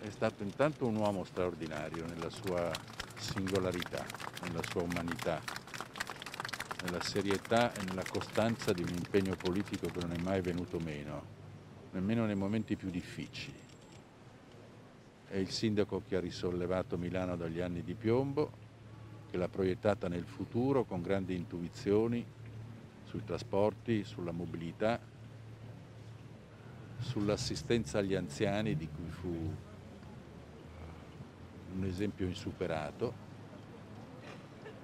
è stato intanto un uomo straordinario nella sua singolarità, nella sua umanità, nella serietà e nella costanza di un impegno politico che non è mai venuto meno, nemmeno nei momenti più difficili. È il sindaco che ha risollevato Milano dagli anni di piombo, che l'ha proiettata nel futuro con grandi intuizioni sui trasporti, sulla mobilità, sull'assistenza agli anziani di cui fu esempio insuperato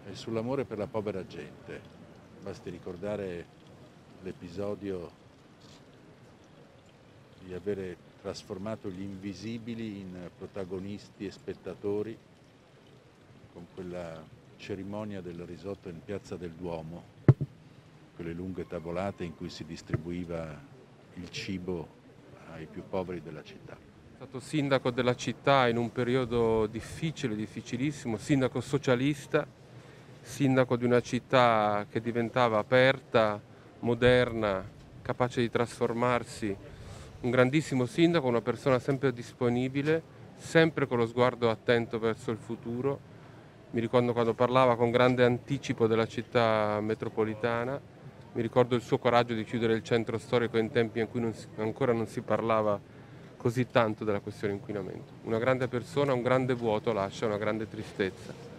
e sull'amore per la povera gente. Basti ricordare l'episodio di avere trasformato gli invisibili in protagonisti e spettatori con quella cerimonia del risotto in piazza del Duomo, quelle lunghe tavolate in cui si distribuiva il cibo ai più poveri della città. Stato sindaco della città in un periodo difficile, difficilissimo, sindaco socialista, sindaco di una città che diventava aperta, moderna, capace di trasformarsi, un grandissimo sindaco, una persona sempre disponibile, sempre con lo sguardo attento verso il futuro. Mi ricordo quando parlava con grande anticipo della città metropolitana, mi ricordo il suo coraggio di chiudere il centro storico in tempi in cui non si, ancora non si parlava così tanto della questione inquinamento. Una grande persona, un grande vuoto lascia una grande tristezza.